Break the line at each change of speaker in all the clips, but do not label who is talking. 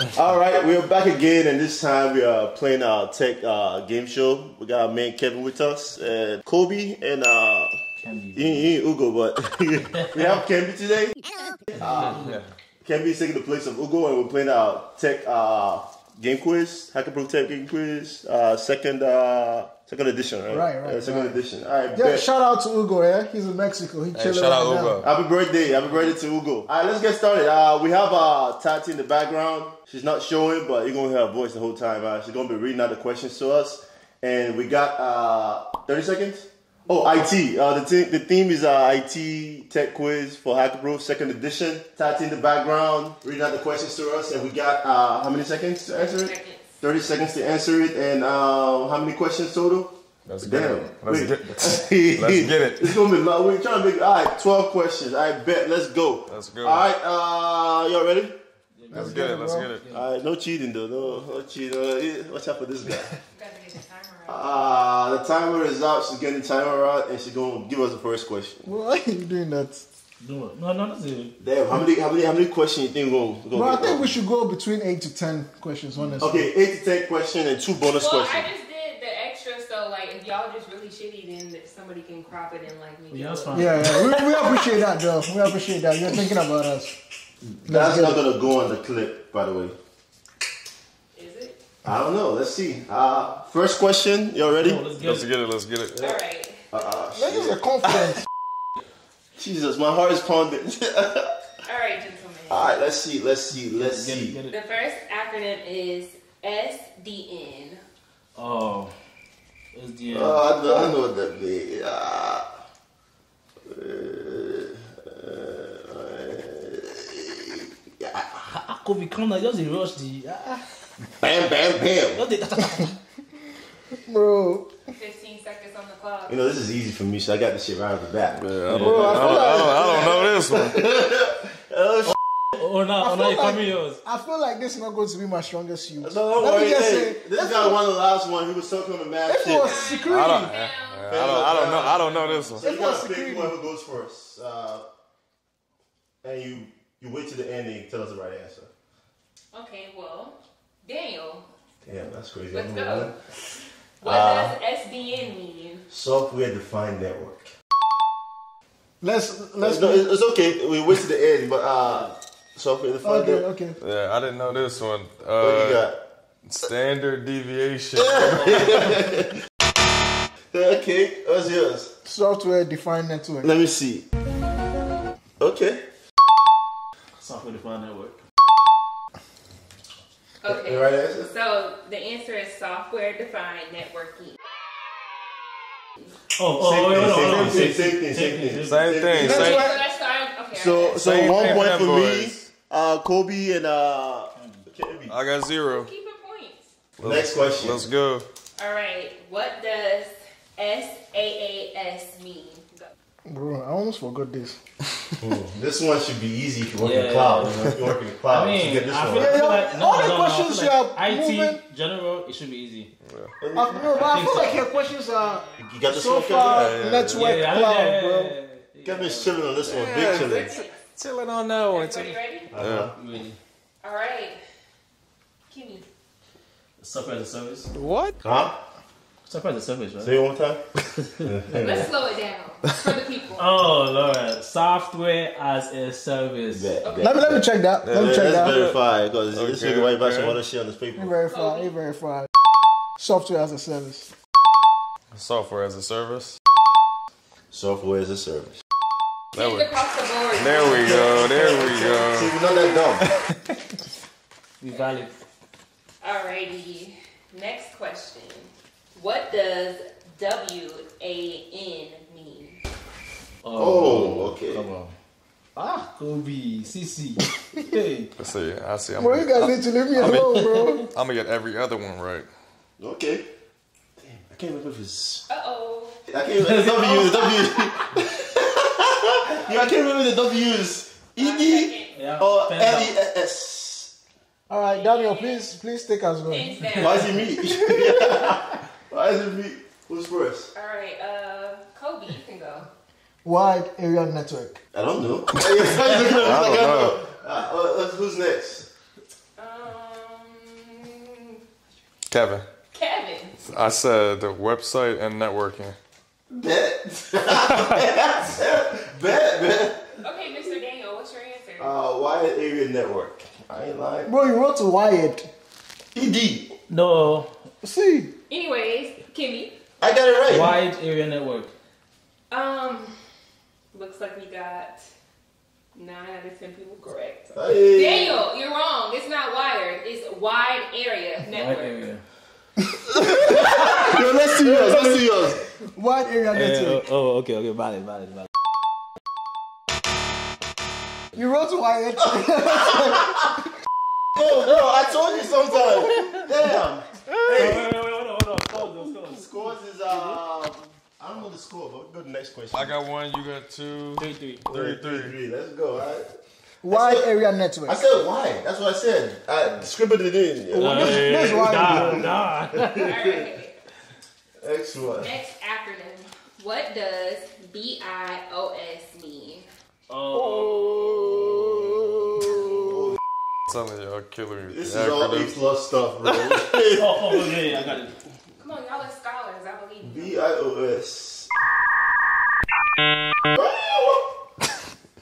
All right, we're back again, and this time we are playing our tech uh, game show. We got our man Kevin with us, and Kobe, and uh,
Candy.
he, he ain't Ugo, but we have Kemby today. Uh, Kemby is taking the place of Ugo, and we're playing our tech uh, game quiz, Hackerproof Tech game quiz, uh, second uh, second edition, right?
Right, right,
Yeah, second
right.
edition. All right,
Yeah,
bet.
shout out to Ugo, yeah? He's in Mexico. He
Hey,
chilling
shout out
right now.
Ugo.
Happy birthday, happy birthday to Ugo. All right, let's get started. Uh, we have uh, Tati in the background. She's not showing, but you're going to hear her voice the whole time. Uh, she's going to be reading out the questions to us. And we got uh, 30 seconds? Oh, IT. Uh, the, theme, the theme is uh, IT Tech Quiz for Hackerproof, second edition. Tati in the background, reading out the questions to us. And we got uh, how many seconds to answer it?
Seconds.
30 seconds to answer it. And uh, how many questions total?
Let's get
Damn.
it. Let's
Wait.
get, let's get it.
It's gonna be long. We're trying to make all right. Twelve questions. I bet. Let's go.
Let's go.
All right. Uh, y'all ready?
Let's get it. Let's get it.
All right. No cheating though. No, no cheating. Uh, yeah, watch out for this guy.
You gotta get the timer right.
Uh, the timer is out. She's getting the timer out, and she's gonna give us the first question.
Why are you doing that?
No, no, no, that's it.
Damn. How many? How many? How many questions you think we're gonna?
Bro, I think we should go between 8 to 10 questions, honestly.
Okay, eight to ten questions and two bonus
Well, I just did the extra, so like if y'all just really shitty, then that somebody can crop it and like make
Yeah, that's fine.
Yeah, yeah. We, we appreciate that, though. We appreciate that. You're thinking about us.
That's
get
not gonna go on the clip, by the way.
Is it?
I don't know. Let's see. Uh, first question. Y'all ready?
No, let's get
Let's
it.
get it. Let's get it.
All right.
Uh,
Niggas are confident.
Jesus, my heart is pounding.
All right, gentlemen.
All right, let's see, let's see, let's
Get it,
see.
get it.
The first acronym is SDN.
Oh. It's the, uh,
Oh, I know, I know what that means. Ah.
ah, Kobe, come now, just a rush the. Ah,
bam, bam, bam.
just
Bro.
15 seconds on the clock.
You know, this is easy for me, so I got this shit right off the bat.
Yeah, I don't,
Bro, I
I
feel
don't, I don't, I don't know this one.
oh, now, oh, now
feel
you
like-
come yours.
I feel like this is not going to be my strongest suit.
No, don't
Let me just
Hey,
say,
this
if
guy
it-
won the last one. He was talking on the mad
If
shit.
it was
I don't,
Down.
I don't, I don't know. I don't know this one.
So you
It was
gotta pick
security.
whoever goes first. Uh, and you you wait to the end and tell us the right answer.
Okay, well, Daniel,
Damn, that's crazy.
let's go. What
Uh,
does SDN mean?
Software defined network.
let's,
Let's
let's
no, it's, it's okay. We wait to the end, but uh, software defined
Okay,
network.
okay.
Yeah, I didn't know this one.
What you
Uh,
got?
standard deviation.
Okay, what's yours?
Software defined network.
Let me see. Okay.
Software defined network.
Okay.
The right answer?
So the answer is software defined networking.
Oh, oh,
Same
wait,
thing, same
hold on.
thing, same thing, same thing.
Same thing.
Okay,
Same.
so that's. Okay.
So, so
Same
one point
them
for me, uh, Kobe and uh, Kevin.
I got zero.
keep it points.
Next question.
Let's go.
All right. What does SAAS mean? Go.
Bro, I almost forgot this.
This one should be easy if you work in
Yeah.
the cloud. You know, if you work in the cloud,
I
you
mean,
get this
I
one.
feel, I feel like no,
All the
no, no, I
questions
feel
you
like
are
IT
moving-
general, it should be easy.
I, no, but I feel like your questions are
You got this
so
one,
far
Kevin?
yeah,
network
Yeah, yeah,
cloud,
yeah,
bro.
yeah, yeah.
Kevin's chilling on this one,
Yeah,
big chilling.
Ready?
Chilling on that one.
Everybody ready?
Uh-huh.
Really.
All right. Kimmy.
Software as a service.
What?
Huh?
Software as a service, right?
Say it one more time.
Let's slow it down for the people.
Oh Lord, software as a service.
Bet, bet,
Let me let me check that. Let me
Let's
check that.
verify because this nigga right about some other shit on this paper.
Let me verify. Let verify. Software as a service.
Software as a service.
Software as a service.
There
Kids
we,
across the board.
there we go. There we
See,
go.
we're not that dumb.
We valid.
Alrighty. Next question. What does W A N mean?
Oh, okay.
Come on. Ah, Kobe, CC. hey.
Let's see. I see. I'm
Bro, you
gonna,
guys need to leave me alone, bro.
I'm gonna get every other one right.
Okay. Damn, I can't remember if it's.
Uh oh.
I can't remember the W. The W. yeah, I can't remember the W's. E D
Yeah.
or
pen
L
down.
E S.
All right, Daniel, please, please take us going.
Why is it me? Why is it me? Who's first?
Alright, uh, Kobe, you can go.
Wide area network.
I don't know. I don't
know.
Uh, uh, who's next?
Um,
Kevin.
Kevin.
I said the website and networking.
Bet. Bet, man.
Okay, Mr. Daniel, what's your answer?
Uh, Wired Area Network. I ain't lying.
Bro, you wrote to Wyatt.
ED.
No,
See,
Anyways, Kimmy.
I got it right.
wide area network.
Um, looks like we got nine out of ten people correct.
Hey.
Daniel, you're wrong. It's not wired. It's wide area network.
Wide
network.
area.
Yo, let's see yours. Let's see yours.
wide area network.
oh, okay, okay, valid, valid, valid.
You wrote to Wyatt.
Oh, bro, I told you sometime. Damn. Hey.
Wait, wait, wait, hold on, hold on. Scores, though, scores.
Scores is, uh, I don't know the score, but we'll go to the next question.
I got one. You got two.
Three, three.
Three,
Three,
three.
three. Let's go, all right?
wide area
I
network.
said why. That's what I said. I scribbled it in.
Uh,
Yeah.
this- this wide
nah,
area.
nah.
Alright.
Next one.
Next acronym. What does BIOS mean?
Oh.
Telling y'all killing me.
This
the
is all A
acronyms.
plus stuff, bro.
Oh, oh, yeah, yeah, I got it.
Come on, y'all are scholars. I.
B I O S.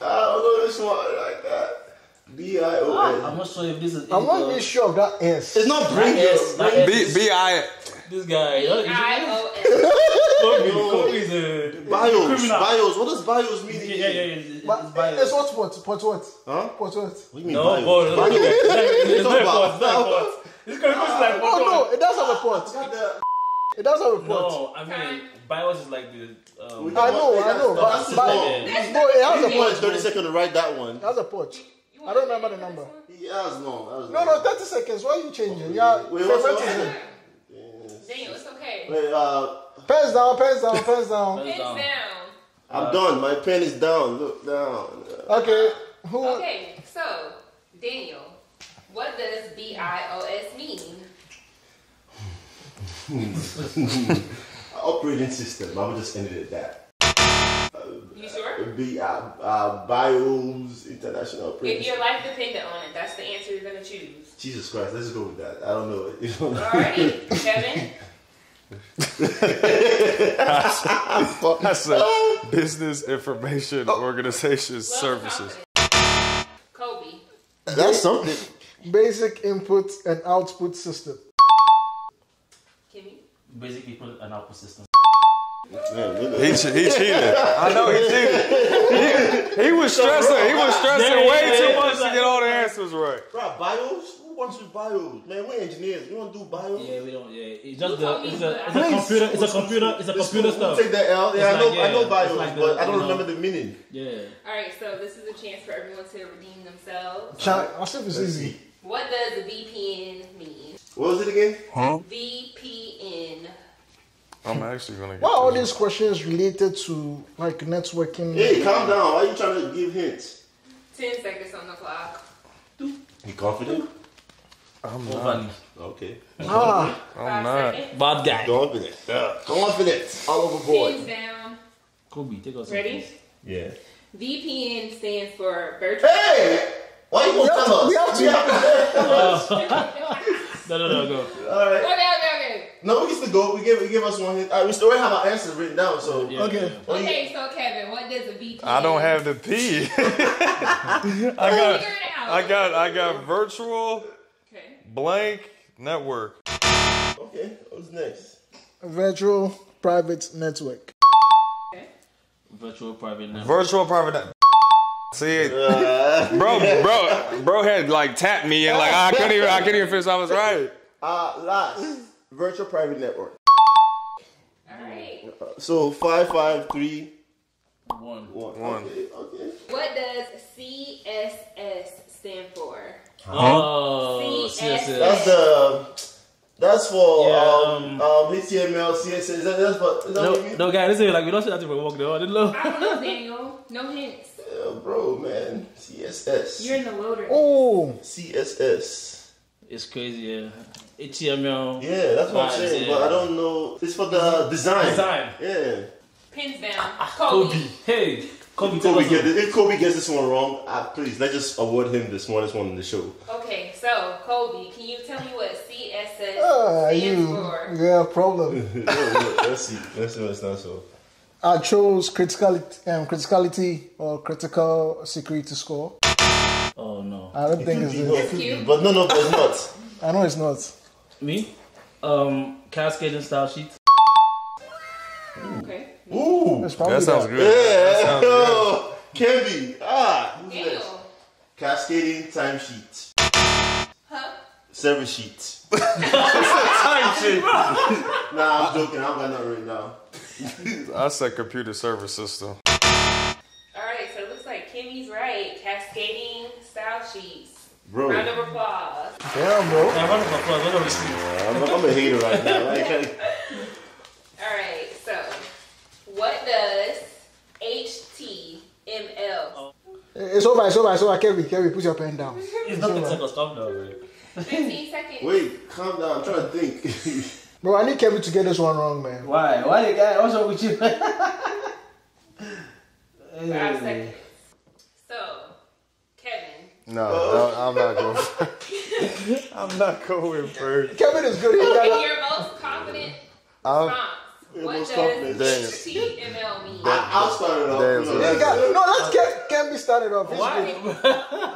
Ah, I don't know this one like that. B I O
ah,
I'm
not sure if this is.
I'm not
uh,
really sure of that S.
It's not bring
Yes,
it.
not
Bring
yes.
B B I.
This guy.
Uh, BIOS.
Kobe, Kobe's a
Bios.
criminal.
Bios. What does bios mean?
Yeah, yeah, yeah. It's, it's biased.
it's what what what what?
Huh?
What what?
What do you mean
No,
bios?
boy, no, no,
Bios.
it's not
about-
important. It's not important. This guy goes like
Oh no, it does have a ah, port.
Got the-
It does have a port.
No, I mean, BIOS is like the. Um,
I know, I know, but,
That's
but
wrong.
no, it has a
He
port.
30 seconds to write that one.
It has a port. I don't remember the number.
Yeah, that was long.
No, no, 30 seconds. Why are you changing? Yeah,
Wait, what's the-
favoritism.
Daniel, it's okay.
Wait, uh,
Pens down, pens down, pens down.
Pins
down.
down.
I'm done. My pen is down. Look down.
Okay, who?
Okay, so Daniel, what does BIOS mean?
Operating system. I would just end it at that.
You sure?
Be uh, uh, Bios International
If
Operating.
your life depended on it, that's the answer you're gonna choose.
Jesus Christ, let's go with that. I don't know. You don't know.
Alrighty, Kevin.
I said business information organization
Level
services.
Kobe.
That's something.
Basic input and output system.
Kimmy.
basically put an output system.
Man, look
He, he cheated. I know he cheated. He, he was stressing. He was stressing
Yeah,
way
yeah,
too
yeah,
much to
yeah.
get all the answers right.
Bro, bios? Who wants to bios? Man, we're engineers. We don't do bios.
Yeah, we don't. Yeah, it's just the. It's a, it's a computer. It's a computer. It's a computer
cool. We'll
stuff.
Take that L. Yeah,
It's
I know.
like,
I know bios,
like the-
but I don't
you know.
remember the meaning.
Yeah.
Alright, so this is a chance for everyone to redeem themselves.
Chat, I said it's
Let's
easy.
What does VPN mean?
What was it again?
VPN.
I'm actually gonna get
Why all these questions related to like networking?
Hey, calm down. Why are you trying to give hints?
Ten seconds on the clock.
You confident?
I'm
Oh,
not.
funny.
Okay.
Ah,
I'm
Five
not.
seconds.
Bad guy.
Confident. Yeah. Confident. All over
Pins
board.
down.
Kobe, take us.
Ready?
Yeah.
VPN stands for virtual.
Hey! Why you gonna
have
tell
to-
us?
we have to-
No, no, no, go.
Alright.
Okay, okay, okay.
No, we used to go. We give, we give us one hint. Uh, we still have our answers written down, so.
Yeah.
okay.
Okay, so Kevin, what does a VPN?
I don't have the P. I got.
Figure it.
I got. I got virtual
Okay.
blank network.
Okay, what's next?
Virtual private network.
Okay.
Virtual private network.
Virtual private net. See,
Uh,
bro, bro, bro had like tapped me and like I couldn't even. I couldn't even finish. I was right.
uh, last. Virtual private network.
All right.
So, 553
One.
Okay, okay.
What does CSS stand for?
Oh,
CSS.
CSS.
That's the. That's for
Yeah,
um, um, HTML, CSS. Is that, that's what, is that what you
No,
mean?
no, guy, this is like we don't say that for work though. I didn't know.
I don't know, Daniel. No hints.
Yeah, bro, man. CSS.
You're in the loader.
Oh,
CSS.
It's crazy, yeah. HTML.
Yeah, that's what I'm saying.
yeah.
But I don't know. It's for the design.
Design.
Yeah.
Pins down.
Kobe.
Kobe.
Hey, Kobe.
Kobe get
us
if Kobe gets this one wrong, uh, please let's just award him the smartest one in the show.
Okay, so Kobe, can you tell me what CSS
Ah,
stands
you.
for?
Yeah, problem.
Let's see. Let's see what it stands for.
I chose criticality, um, criticality or critical security score.
Oh no.
I don't think it's
No,
this.
it
cute.
But no, no, it's not.
I know it's not.
Me? Um, cascading style sheet.
Okay.
Ooh.
That sounds
that.
good. That
Yeah.
sounds good.
Oh, can be. Ah. who's
Damn.
next? Cascading timesheet.
Huh?
Service sheet.
Time sheet.
Nah, I'm joking. I got nothing right now.
I said computer service system.
All right. So it looks like Kimmy's right. Cascading style sheets.
Bro,
Round
I'm,
of applause.
Damn, bro.
Yeah, round of applause. Round of respect.
I'm a hater right now. Like,
All right. So, what does HTML?
It's over, it's over, it's over. Kevin, Kevin, put your pen down.
It's not the type of stuff though, right?
15 seconds.
wait, calm down. I'm trying to think.
Bro, I need Kevin to get this one wrong, man.
Why? Why the guy? What's wrong with you?
Five seconds. So, Kevin.
No, no, I'm not going. I'm not going first.
Kevin is good. He
In
got
your most confident
I'm,
response,
Your
what
most
does
confident.
HTML mean?
I, I'll start it off.
Damn,
You
so
know,
he
let's-
got, no, let's get Kevin started off.
Why?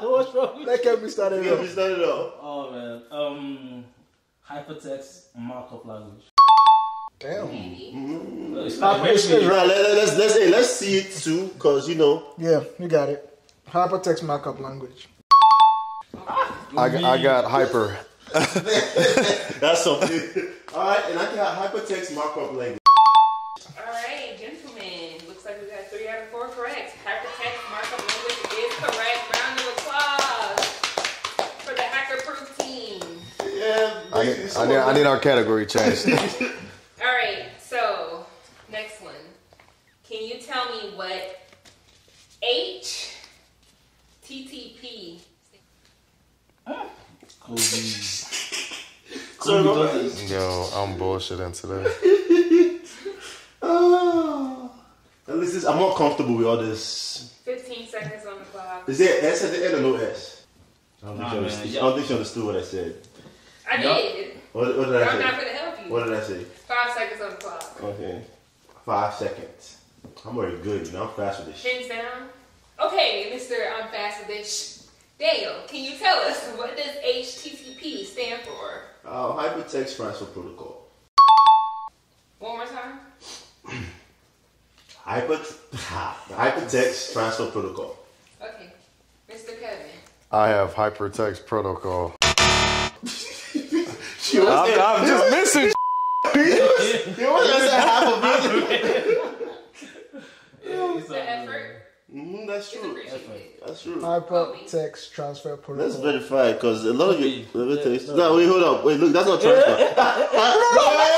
What's wrong with
Let Kevin started
Yeah, we
off.
started off.
Oh man. Um, hypertext markup language.
Damn.
Maybe.
No, it's
Nah,
not
it's- it's
Right, let, let, let's let's hey, let's see it too, cause you know.
Yeah, you got it. Hypertext markup language.
Ah, I, I got hyper.
That's something. All right, and I got hypertext markup language.
All right, gentlemen. Looks like we got three out of four correct. Hypertext markup language is correct. Round of applause for the hacker proof team.
Yeah,
I need, I need, I need our category changed.
All right, so next one. Can you tell me what HTTP?
Kobe. Kobe does.
Yo, I'm bullshitting today.
Ah. at least I'm not comfortable with all this.
15 seconds on the clock.
Is there S at the end or no S? I don't think,
Nah,
she,
man,
understood,
yeah.
I don't think she understood what I said.
I
Yup.
did.
What, what did
But
I
I'm not
say?
going to help you.
What did I say?
Five seconds on the clock.
Okay, five seconds. I'm already good, you know. I'm fast with this shit.
Pins down. Okay, Mr. I'm fast with this. Daniel, can you tell us what does HTTP stand for?
Uh, hypertext transfer protocol.
One more time.
Hyper, hypertext transfer protocol.
Okay. Mr. Kevin.
I have hypertext protocol.
She was
I'm, I'm just missing.
You always say half of it.
It's
The effort uh,
Mm, that's
is
true.
appreciated.
That's true.
Hypertext transfer
Let's verify because a lot of you. Let me tell
no.
No, wait, hold up. Wait, look, that's not transfer. no,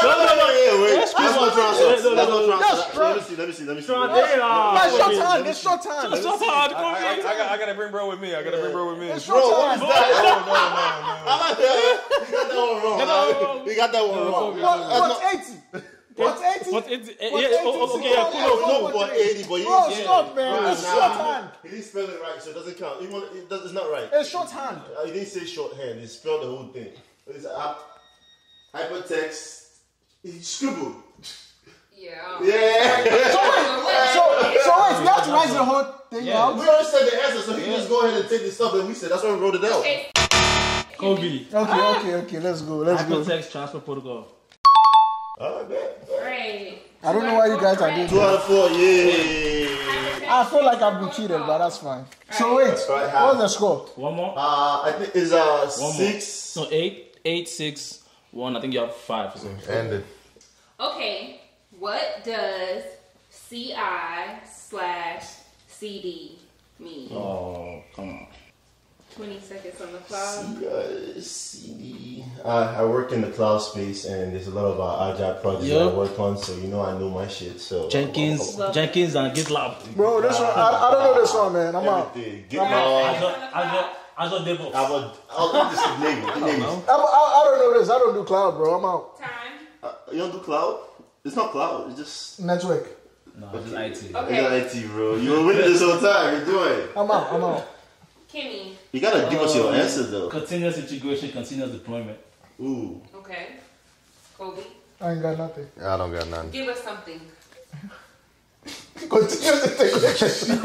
no, no, no, yeah, wait. That's not transfer. That's not transfer. Let me see. Let me see. Let me see.
That's short hand. It's short hand.
I, I, I, got, I gotta bring bro with me. I gotta bring bro with me.
Bro, what is
hand.
that? How about that? You got that one wrong. You got that one wrong.
What, what's 80? What's 80?
But it's eh,
What's
yeah, oh, oh, okay, yeah, cool.
No, no, but 80, but you
Bro,
didn't-
stop, man.
Nah,
It's
nah.
short hand.
He didn't spell it right, so it doesn't count. Even it does, it's not right.
It's short hand.
Uh, he didn't say shorthand. He spelled the whole thing. It's uh, hypertext. He scribbled.
Yeah.
Yeah.
So, wait, so wait, we have to write the whole thing
Yeah.
out?
we already said the answer, so he can just go ahead and take the stuff that we said. That's why we wrote it out.
Okay.
Kobe.
Okay, okay, okay. Let's go. Let's go.
Hypertext transfer protocol.
All right.
Right.
I don't know why you guys are doing
Two out of four. Yay.
I feel like I've been cheated, but that's fine. So wait,
Right, how?
what's the score?
One more.
Uh, I think it's uh
One more.
six.
No, eight, eight, six, one. I think you have five. So.
Ended.
Okay. What does CI slash CD mean?
Oh, come on.
20 seconds on the clock.
Uh, CD. Uh, I work in the cloud space, and there's a lot of uh, agile projects that I work on. So you know I know my shit. So
Jenkins,
Love
Jenkins, and GitLab.
Bro, this one, I, I don't know this one, man. I'm out.
everything. Get
I'm
uh,
Azure, Azure, Azure DevOps.
I would. I'll just name it. Name it.
I'm, I, I don't know this. I don't do cloud, bro. I'm out.
Time.
Uh, you don't do cloud? It's not cloud. It's just
Network.
No, just IT.
Okay.
it's IT, bro. You were winning this whole time. Enjoy it.
I'm out. I'm out.
Kimmy.
You gotta give us your
Um,
answer though.
Continuous integration, continuous deployment.
Ooh.
Okay. Kobe,
I ain't got nothing.
I don't got none.
give us something.
Continuous integration.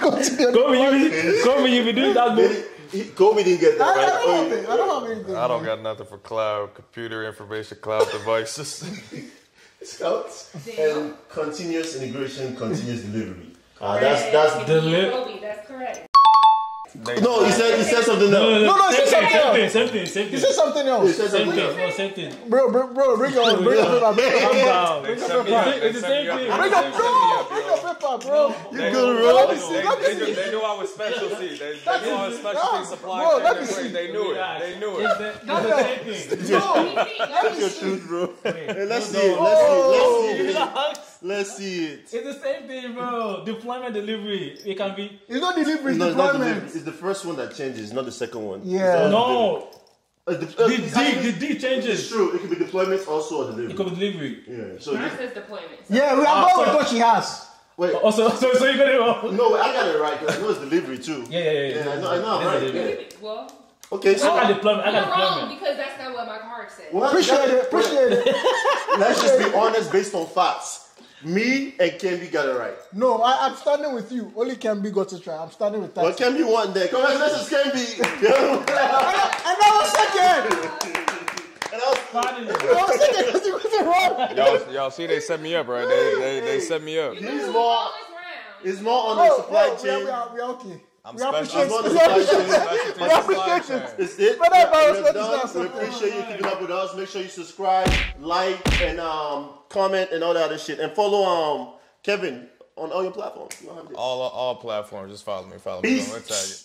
Continuous.
Kobe, you be, Kobe, you be doing that move.
He, Kobe didn't get
I,
that
I
right.
don't
Oh,
have it. I don't have anything.
I don't got nothing for cloud, computer information, cloud devices.
Scouts and continuous integration, continuous delivery. Uh, that's that's.
Kimmy
Deli-
Kobe, that's correct.
They-
No, he said he said something
No,
else.
no,
No, no,
same
it's
thing,
something
same
else.
thing, same thing, same
You
thing.
said something
He
else.
said
Same
something
thing,
else.
no, same thing.
Bro, bro, bro, bring your, bring your paper, bring your
Calm
paper.
down.
They
Bring
set me
your
up.
paper.
They
It's the
set
same
up.
thing.
Bring
set
your,
me up,
bring
yo.
paper, bro.
They,
good, bro.
Let me see,
they,
let me see.
they knew I was specialty. They, they knew I was
Nah,
specialty supply
bro, let me see.
They knew it. They knew it.
the, it's the same thing.
Bro,
Let me see.
let me see.
bro. Hey, let's see Let's see. Let's see it.
Oh, relax.
Let's see it.
It's the same thing, bro. Deployment delivery. It can be
It's not delivery, it's
No, it's not
deployment.
delivery. It's the first one that changes, not the second one.
Yeah.
It's
no.
Uh, the, uh,
The D,
actually,
the D
It's true. It could be deployments, also a
It
delivery.
could be delivery.
Yeah. So
Mine
this-
says deployment.
Yeah, we are
Ah,
going with what she has.
wait.
Also, so, so you got it wrong.
No, I got it right because I know it's delivery too.
Yeah, yeah, yeah.
Yeah, I know. I know. I'm right. Yeah.
Well,
Okay, so
I got deployment. I
you're
got
wrong
deployment.
because that's not what my card said.
What?
Appreciate it, appreciate it.
Let's just be honest based on facts. Me and Kemby got it right.
No, I, I'm standing with you. Only can got it right. I'm standing with that.
Well, Kemby won there. Congratulations, Kemby.
And I was second.
and I was,
Finally.
I was second because you got it wrong.
Y'all, y'all see, they set me up, right? They, they, they set me up.
You
He's more-
all this round.
it's more on the
Oh,
supply
we are,
chain.
we are, we are okay.
I'm
we
special.
appreciate
I'm on the
we appreciate
chain.
Specialty
We appreciate it.
It's it.
But that
We're
was what
done. We appreciate you keeping up with us. Make sure you subscribe, like, and um, comment, and all that other shit. And follow um Kevin on all your platforms. You know how to do it.
All, all platforms. Just follow me. Follow me.
Peace.
Don't tag it.